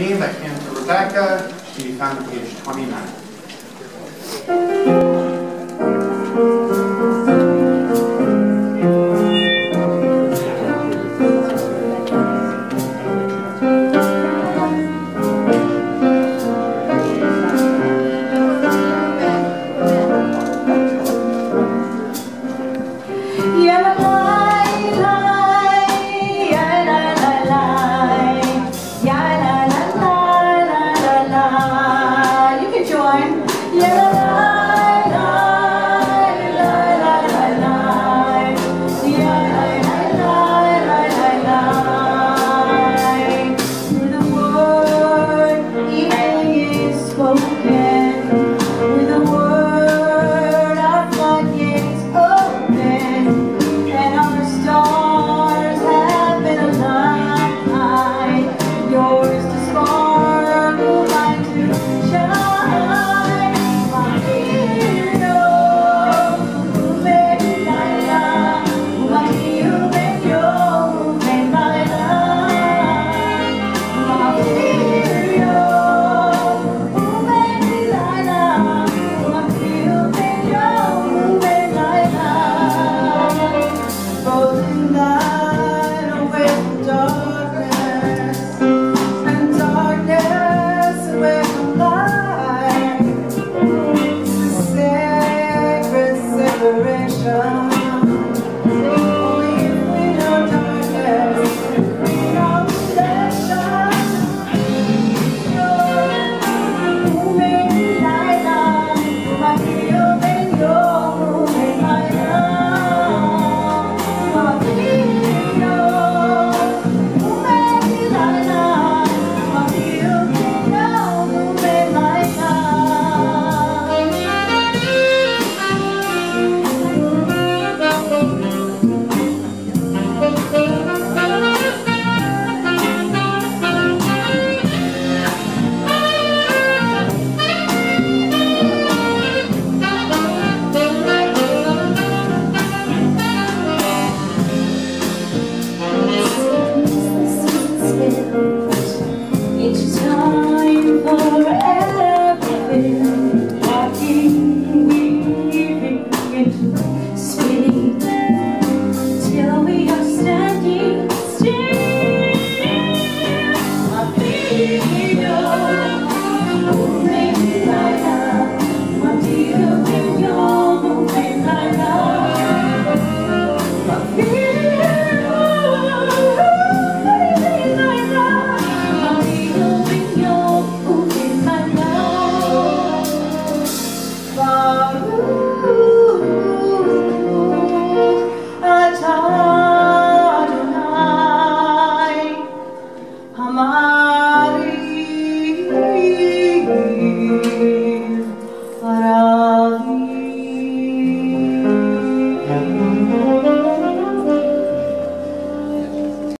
That came to Rebecca. She found page 29. Senhor. Hare